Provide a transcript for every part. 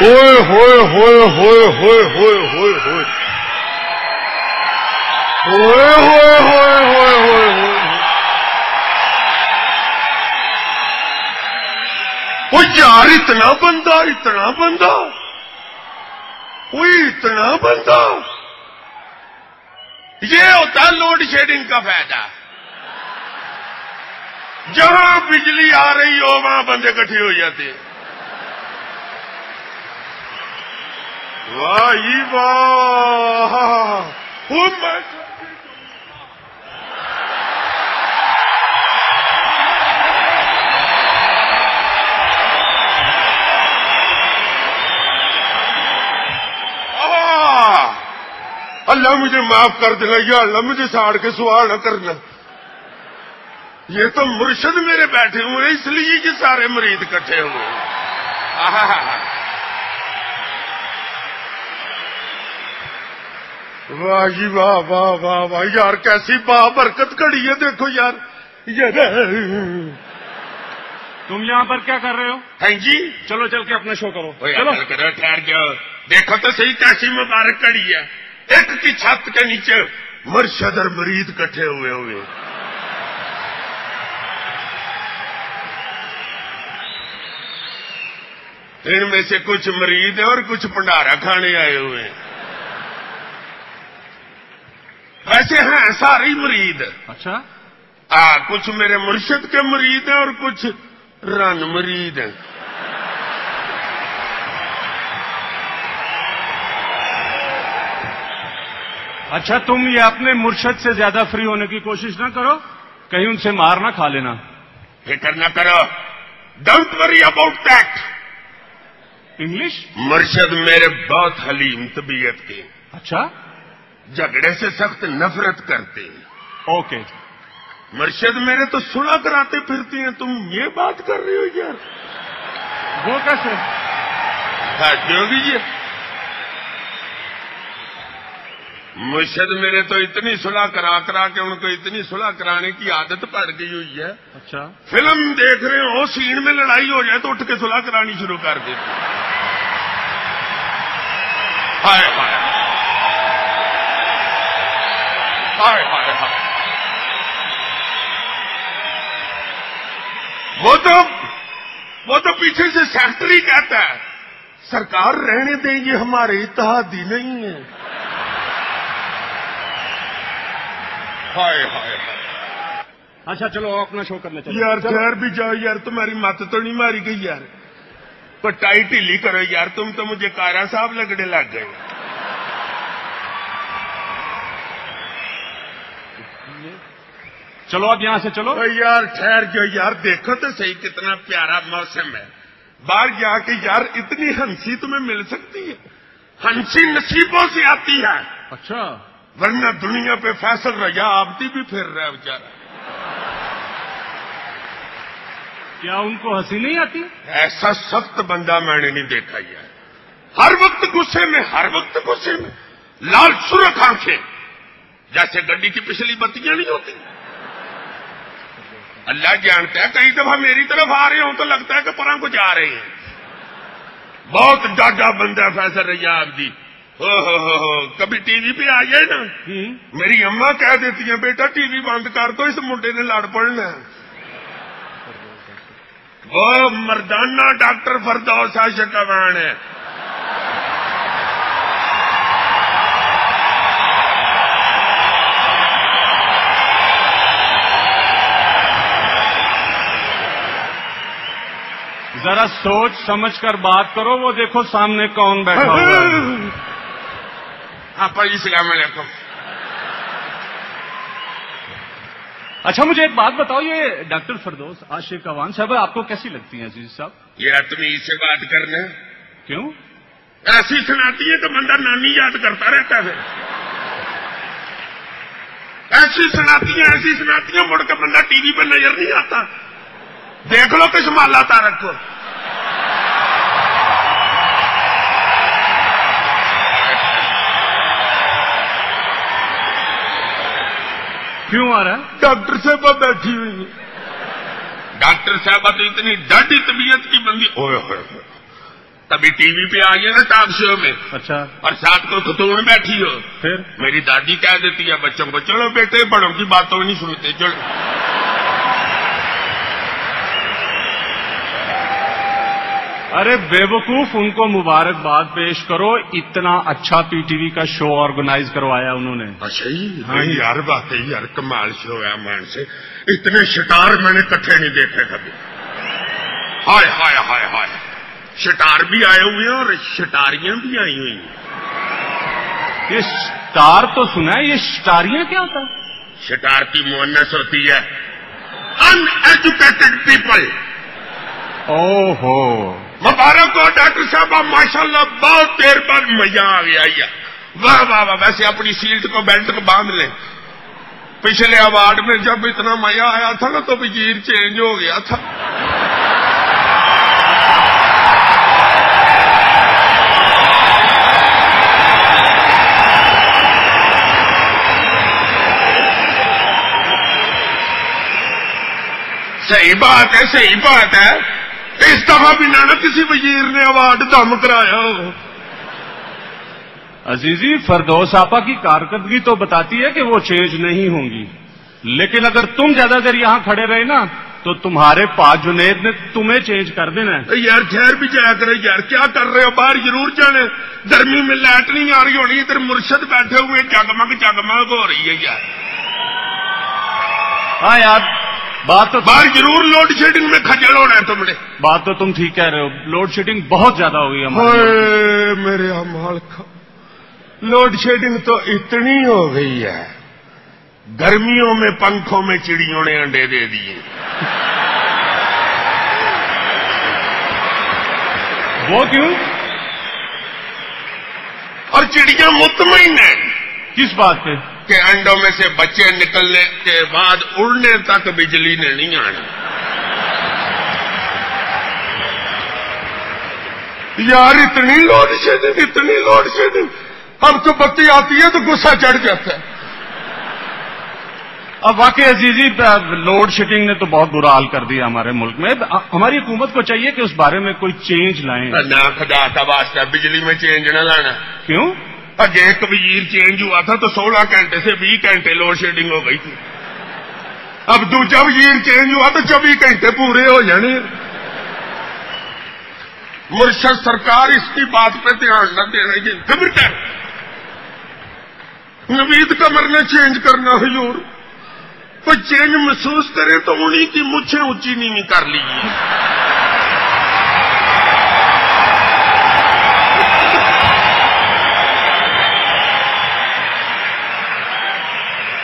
ओए होए होए होए होए होए होए होए ओए होए होए होए होए होए ओ यार इतना बंदा इतना बंदा ओए इतना बंदा ये होता लोड शेडिंग का फ़ायदा जहाँ बिजली आ रही हो वहाँ बंदे इकट्ठे हो जाते हैं अल्लाह मुझे माफ़ कर देना, या अल्लाह मुझे साड़ के सवाल न करना। ये तो मुर्शद मेरे बैठे हुए इसलिए ये सारे मरीज़ इकट्ठे हुए हैं। वाह जी वाह वाह वाह वाह। यार कैसी वाह बरकत खड़ी है देखो यार। ये तुम यहाँ पर क्या कर रहे हो? हैं जी। चलो चल के अपना शो करो। चलो। करो ठहर जाओ। देखो तो सही कैसी मुबारक कड़ी है। एक की छत के नीचे मुर्शद और मरीद इकट्ठे हुए हुए। इनमें से कुछ मरीद है और कुछ भंडारा खाने आए हुए हैं। वैसे हैं सारे मरीद। अच्छा। आ, कुछ मेरे मुर्शद के मरीद हैं और कुछ रन मरीद हैं। अच्छा तुम ये अपने मुर्शद से ज़्यादा फ्री होने की कोशिश ना करो। कहीं उनसे मार ना खा लेना। फ़िक्र न करो। Don't worry about that English मुर्शद मेरे बहुत हलीम तबीयत के। अच्छा। झगड़े से सख्त नफरत करते हैं। ओके मुर्शद मेरे तो सुना कराते फिरती हैं। तुम ये बात कर रहे हो यार। वो कैसे? होगी ये। मुर्शद मेरे तो इतनी सुलह करा करा के उनको इतनी सुलह कराने की आदत पड़ गई हुई है। अच्छा। फ़िल्म देख रहे हो सीन में लड़ाई हो जाए तो उठ के सुलह करानी शुरू कर देते। हाय हाय। हाय हाय हाय। वो तो वो तो पीछे से सेक्रेटरी कहता है सरकार रहने देंगे हमारे इतिहादी नहीं है। हाय हाय हाय। अच्छा चलो अपना शो करने चलो। यार ठहर भी जाओ यार तुम्हारी मत तो नहीं मारी गई यार। पर टाई ढीली करो यार तुम तो मुझे कारा साहब लगने लग गए। चलो अब यहाँ से चलो। ओ यार ठहर जाओ यार देखो तो सही कितना प्यारा मौसम है। बाहर जाके यार इतनी हँसी तुम्हें मिल सकती है। हँसी नसीबों से आती है। अच्छा। वरना दुनिया पे फैसल रजा आपती भी फिर रहा है बेचारा। क्या उनको हँसी नहीं आती? ऐसा सख्त बंदा मैंने नहीं देखा यार। हर वक्त गुस्से में हर वक्त गुस्से में। लाल सुरख आँखें। जैसे गड्डी की पिछली बत्तियाँ नहीं होती। अल्लाह जानता है कई दफ़ा मेरी तरफ़ आ रहे हो तो लगता है कि परा को जा रहे हैं। बहुत डाडा बंदा है फैसल रजाब जी। हो हो हो हो कभी टीवी पे आ जाए ना। हम्म। मेरी अम्मा कह देती है बेटा टीवी बंद कर दो इस मुंडे ने लड़ पड़ना है। वो मर्दाना डॉक्टर फरदौस शकवान है। जरा सोच समझ कर बात करो वो देखो सामने कौन बैठा हुआ है। आप सलामकुम अच्छा मुझे एक बात बताओ ये डॉक्टर फरदोस आशिक अवान साहब आपको कैसी लगती है अज़ीज़ साहब? ये तमीज से बात करना क्यों? ऐसी सुनाती है तो बंदा नानी याद करता रहता है। ऐसी सुनाती है ऐसी सुनाती है मुड़ के बंदा टीवी पर नज़र नहीं आता। देख लो कि संभाला तारक को। क्यों आ रहा है? डॉक्टर साहबा बैठी हुई है। डॉक्टर साहबा तो इतनी डाढ़ी तबीयत की बंदी ओए होए होए। कभी टीवी पे आ गया ना टॉक शो में। अच्छा। और साथ को खतून बैठी हो। फिर? मेरी दादी कह देती है बच्चों को चलो बेटे बड़ों की बातों नहीं सुनते चलो। अरे बेवकूफ़ उनको मुबारकबाद पेश करो इतना अच्छा पीटीवी का शो ऑर्गेनाइज करवाया उन्होंने। अच्छा ही हाँ यार बात है यार कमाल शो है मान से इतने शिकार मैंने इकट्ठे नहीं देखे कभी। हाय हाय हाय हाय। शिकार भी आए हुए हैं और शिटारियाँ भी आई हुई हैं। ये स्टार तो सुना है ये स्टारियाँ क्या होता? है शिकार की मोनस होती है। अनएजुकेटेड पीपल ओहो। मुबारक हो डॉक्टर साहब, आप माशाल्लाह बहुत देर बाद मज़ा आ गया यार वाह वाह वाह, वैसे अपनी सीट को, बेल्ट को बाँध ले। पिछले अवार्ड में जब इतना मज़ा आया था ना तो वज़ीर चेंज हो गया था। सही बात है, सही बात है। इस दफ़ा भी ना किसी वज़ीर ने अवार्ड दम कराया हो। अजीजी फरदोस आपा की कारकर्दगी तो बताती है कि वो चेंज नहीं होंगी। लेकिन अगर तुम ज़्यादा देर यहाँ खड़े रहे ना तो तुम्हारे पास जुनेद ने तुम्हें चेंज कर देना है। यार ठहर भी जाया करे यार क्या कर रहे हो? बाहर ज़रूर जाने गर्मी में लाइट नहीं आ रही होनी इधर मुर्शद बैठे हुए जगमग जगमग हो रही है यार। हाँ यार बात तो बाहर ज़रूर लोड शेडिंग में खजल होना है तुमने। बात तो तुम ठीक कह रहे हो। लोड शेडिंग बहुत ज़्यादा हो गई हमारे मेरे अमाल लोड शेडिंग तो इतनी हो गई है। गर्मियों में पंखों में चिड़ियों ने अंडे दे दिए। वो क्यों? और चिड़िया मुतमिन है। किस बात पे? कि अंडों में से बच्चे निकलने के बाद उड़ने तक बिजली ने नहीं आना। यार इतनी लोड शेडिंग इतनी लोड शेडिंग अब तो बत्ती आती है तो गुस्सा चढ़ जाता है। अब वाकई अजीजी लोड शेडिंग ने तो बहुत बुरा हाल कर दिया हमारे मुल्क में। हमारी हुकूमत को चाहिए कि उस बारे में कोई चेंज लाएँ। ना खुदा का वास्ता बिजली में चेंज न लाना। क्यों? अगे एक वज़ीर चेंज हुआ था तो 16 घंटे से 20 घंटे लोड शेडिंग हो गई थी। अब दूसरा वज़ीर चेंज हुआ तो 24 घंटे पूरे हो जाने। मुर्शद सरकार इसकी बात पे ध्यान न देना चाहिए खबरदार नवीद कमर ने चेंज करना हजूर। कोई चेंज महसूस करे तो उन्हीं की मुझे ऊँची नीवी कर लीजिए।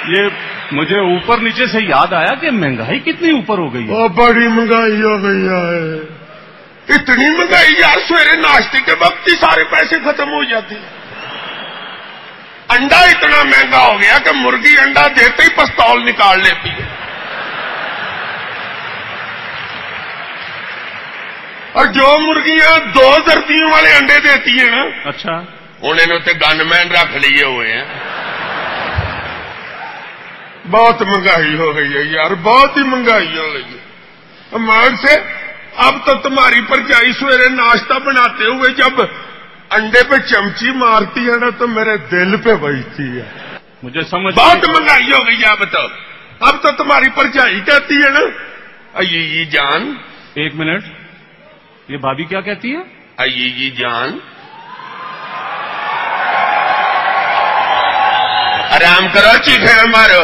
ये मुझे ऊपर नीचे से याद आया कि महँगाई कितनी ऊपर हो गई है। ओ बड़ी महँगाई हो गई है। इतनी महँगाई यार सवेरे नाश्ते के वक्त ही सारे पैसे खत्म हो जाते। हैं अंडा इतना महँगा हो गया कि मुर्गी अंडा देते ही पस्तौल निकाल लेती है। और जो मुर्गियाँ दो धरतियों वाले अंडे देती है ना अच्छा। उन्होंने तो गनमैन रख लिए हुए हैं। बहुत महँगाई हो गई है यार बहुत ही महँगाई हो गई है। मान से अब तो तुम्हारी परचाई सवेरे नाश्ता बनाते हुए जब अंडे पे चमची मारती है ना तो मेरे दिल पे बजती है। मुझे समझ बहुत महँगाई हो गई है अब तो। अब तो तुम्हारी परचाई कहती है ना अये ये जान। एक मिनट। ये भाभी क्या कहती है? अये ये जान। आराम करो चीखे मारो।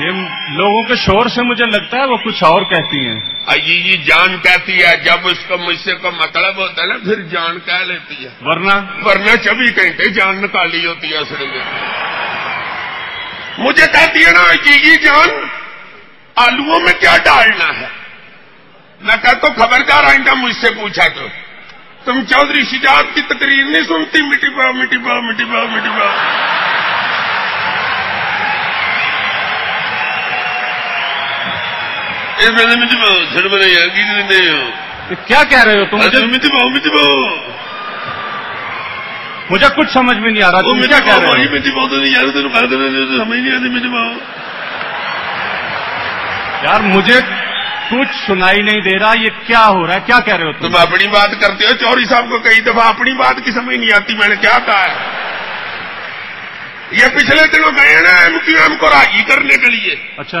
ये लोगों के शोर से मुझे लगता है वो कुछ और कहती हैं। अजी जी जान कहती है जब उसको मुझसे को मतलब होता है ना फिर जान कह लेती है। वरना? वरना चौबीस घंटे जान निकाली होती है उसने मुझे कहती है ना अजी जी जान आलुओं में क्या डालना है? मैं कहता तो खबरदार आइंदा मुझसे पूछा तो। तुम चौधरी शिजात की तकरीर नहीं सुनती? मिट्टी पाओ मिट्टी पाओ मिट्टी पाओ मिट्टी पाओ। ऐसा मिट पाओ छड़ बनाया नहीं हो क्या कह रहे हो तुम मुझे मिट पाओ मिट पाओ मुझे कुछ समझ में नहीं आ रहा। तुम क्या कह रहे हो? मिट भाव तो नहीं यार तेरे कह दे समझ नहीं आती मिट भाव यार मुझे कुछ सुनाई नहीं दे रहा। ये क्या हो रहा है? क्या कह रहे हो तुम? अपनी बात करते हो चौरी साहब को कई दफ़ा। अपनी बात की समझ नहीं आती। मैंने क्या कहा है? ये पिछले दिनों गए ना एमक्यूएम को राज़ी करने के लिए। अच्छा।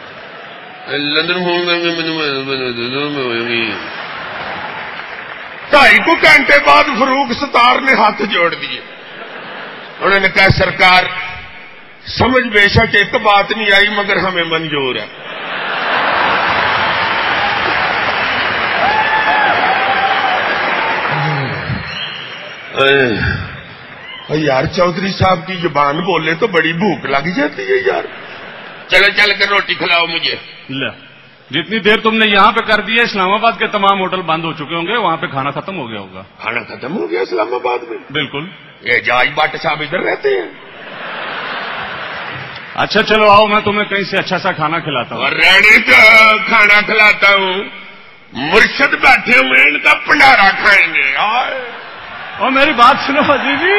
ढाई को घंटे बाद फरूक सतार ने हाथ जोड़ दिए उन्होंने कहा सरकार समझ बेशक एक बात नहीं आई मगर हमें मंजूर है यार चौधरी साहब की ज़ुबान बोले तो बड़ी भूख लग जाती है यार चलो चल कर रोटी खिलाओ मुझे ले। जितनी देर तुमने यहाँ पे कर दी है इस्लामाबाद के तमाम होटल बंद हो चुके होंगे वहाँ पे खाना खत्म हो गया होगा। खाना खत्म हो गया इस्लामाबाद में? बिल्कुल। ये जाज भट्ट साहब इधर रहते हैं। अच्छा चलो आओ मैं तुम्हें कहीं से अच्छा सा खाना खिलाता हूँ। रहने तो खाना खिलाता हूँ। मुर्शद बैठे हुए इनका भंडारा खाएँगे। और और मेरी बात सुनो अजीब जी